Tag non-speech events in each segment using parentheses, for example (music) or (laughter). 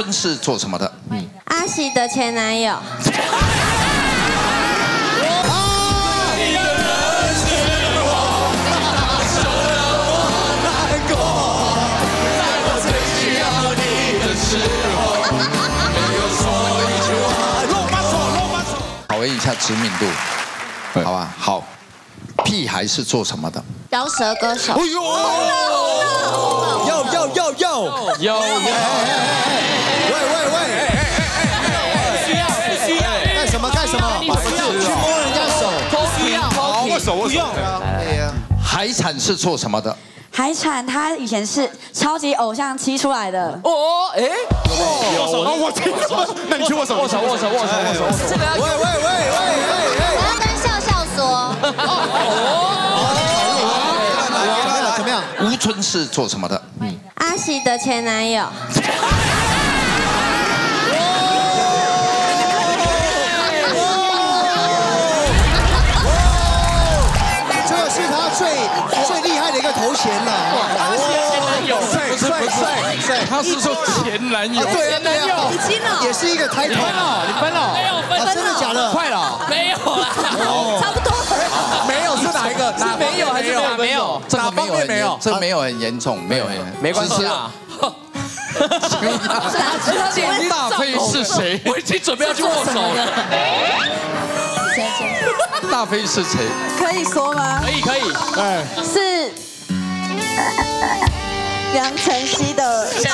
春是做什么的？嗯阿喜的前男友。考验一下知名度，好吧？好，屁孩是做什么的？饶舌歌手。哎呦！要要要要！有去摸人家手，都需要。好，握手。握手。海产是做什么的？海产他以前是超级偶像七出来的。哦，哎，握手，我听。说，那你去握手，握手，握手，握手，握手，握手。这个要喂喂喂喂喂！我要跟笑笑说。怎么样？吴春是做什么的？阿喜的前男友。最最厉害的一个头衔了。阿喜的前男友，帅帅帅帅！他是说前男友。对啊对啊，已经了，也是一个抬头。你分了，没有分，真的假的？快了，没有啦，差不多。没有是哪一个？是没有还是没有？没有，这个没有很没有严，这没有很严重，没有很没关系啊。大飞 (laughs) 是谁？我已经准备要去握手了。大飞是谁？可以说吗？可以可以，哎，是杨晨曦的前。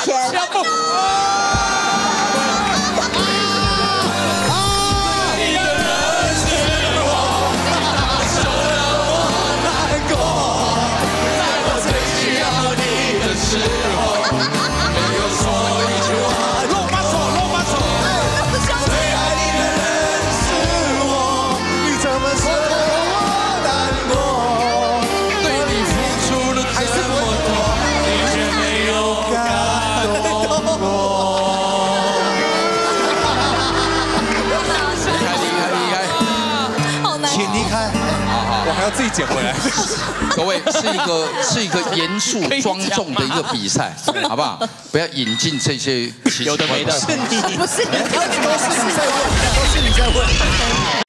还要自己捡回来。(laughs) 各位是一个是一个严肃庄重的一个比赛，(laughs) 好不好？不要引进这些奇奇怪怪有的没的。(laughs) 是你，不是你，都是你在问，都是你在问。